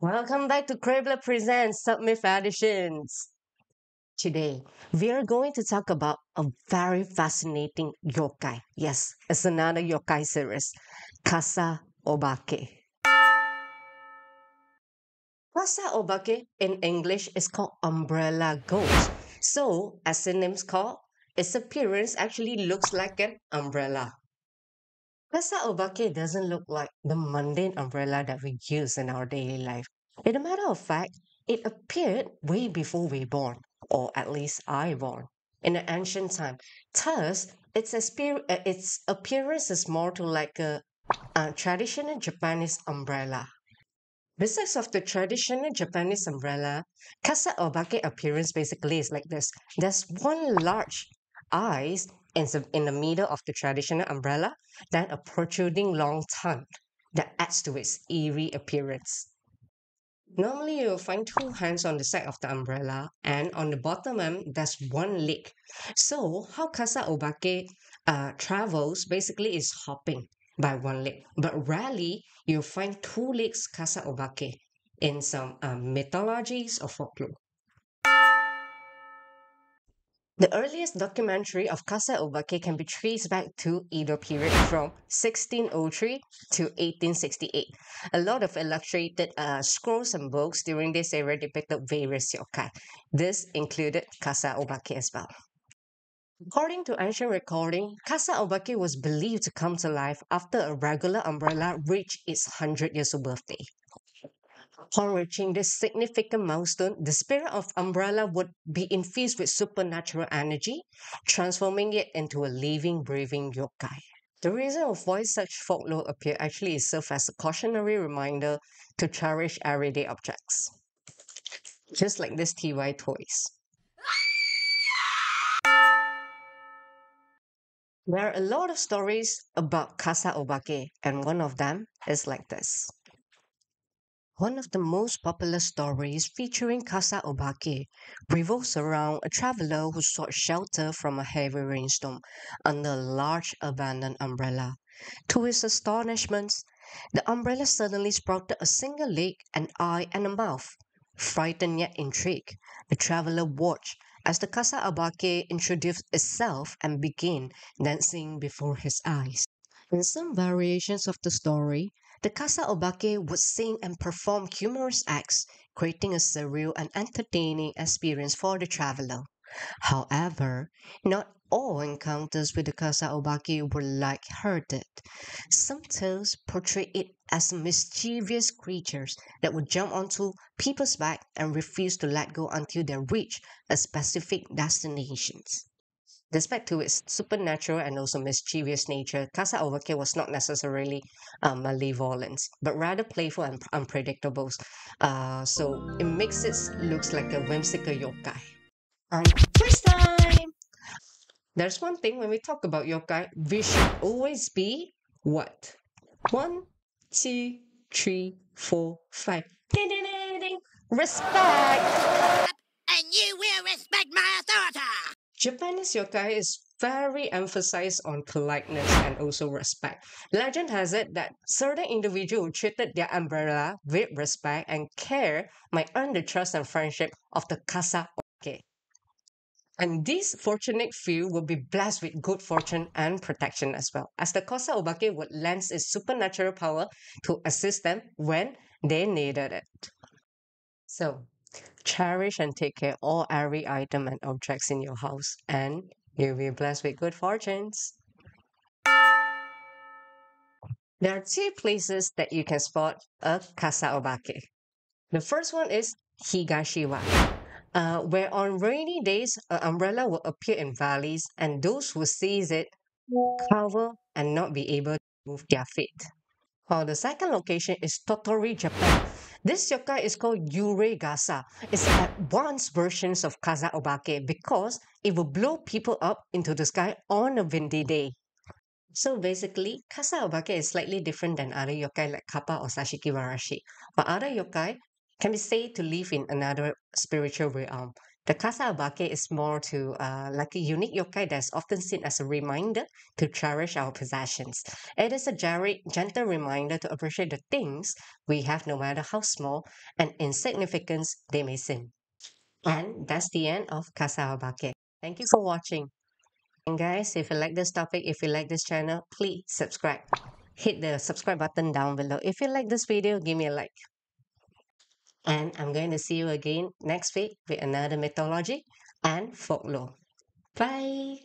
Welcome back to CrayBluck Presents Submit Editions. Today, we are going to talk about a very fascinating yokai. Yes, it's another yokai series, Kasa Obake. Kasa Obake in English is called umbrella ghost. So, as the name's called, its appearance actually looks like an umbrella. Kasa Obake doesn't look like the mundane umbrella that we use in our daily life. In a matter of fact, it appeared way before we born, or at least I born, in the ancient time. Thus, its, aspe- uh, its appearance is more to like a, a traditional Japanese umbrella. Besides of the traditional Japanese umbrella, Kasa Obake appearance basically is like this. There's one large eyes the, in the middle of the traditional umbrella, then a protruding long tongue that adds to its eerie appearance. Normally, you'll find two hands on the side of the umbrella, and on the bottom end, there's one leg. So, how Kasa Obake uh, travels basically is hopping by one leg, but rarely you'll find two legs Kasa Obake in some um, mythologies or folklore. The earliest documentary of Kasa Obake can be traced back to Edo period from 1603 to 1868. A lot of illustrated uh, scrolls and books during this era depicted various yokai. This included Kasa Obake as well. According to ancient recording, Kasa Obake was believed to come to life after a regular umbrella reached its 100 years old birthday. Upon reaching this significant milestone, the spirit of Umbrella would be infused with supernatural energy, transforming it into a living, breathing yokai. The reason of why such folklore appear actually is serve as a cautionary reminder to cherish everyday objects. Just like these TY toys. There are a lot of stories about Kasa Obake, and one of them is like this. One of the most popular stories featuring Kasa Obake revolves around a traveler who sought shelter from a heavy rainstorm under a large abandoned umbrella. To his astonishment, the umbrella suddenly sprouted a single leg, an eye, and a mouth. Frightened yet intrigued, the traveler watched as the Kasa Obake introduced itself and began dancing before his eyes. In some variations of the story, the Kasa Obake would sing and perform humorous acts, creating a surreal and entertaining experience for the traveler. However, not all encounters with the Kasa Obake were light-hearted. Some tales portray it as mischievous creatures that would jump onto people's back and refuse to let go until they reach a specific destination. Despite to its supernatural and also mischievous nature, Kasa Obake was not necessarily um, malevolent, but rather playful and unpredictable. Uh, so it makes it looks like a whimsical yokai. First time! There's one thing when we talk about yokai, we should always be what? One, two, three, four, five. Ding, ding, ding, ding. Respect! And you will respect my authority! Japanese yokai is very emphasized on politeness and also respect. Legend has it that certain individuals who treated their umbrella with respect and care might earn the trust and friendship of the Kasa Oke. And these fortunate few will be blessed with good fortune and protection as well, as the Kasa Obake would lend its supernatural power to assist them when they needed it. So, cherish and take care all every item and objects in your house, and you'll be blessed with good fortunes. There are two places that you can spot a Kasa Obake. The first one is Higashiwa, uh, where on rainy days, an umbrella will appear in valleys, and those who sees it cover and not be able to move their feet. While the second location is Tottori, Japan. This yokai is called Yurei Gasa. It's advanced versions of Kasa Obake because it will blow people up into the sky on a windy day. So basically, Kasa Obake is slightly different than other yokai like Kappa or Zashiki Warashi. But other yokai can be said to live in another spiritual realm. The Kasa Obake is more to uh, like a unique yokai that's often seen as a reminder to cherish our possessions. It is a gentle reminder to appreciate the things we have, no matter how small and insignificant they may seem. And that's the end of Kasa Obake. Thank you for watching. And guys, if you like this topic, if you like this channel, please subscribe. Hit the subscribe button down below. If you like this video, give me a like. And I'm going to see you again next week with another mythology and folklore. Bye.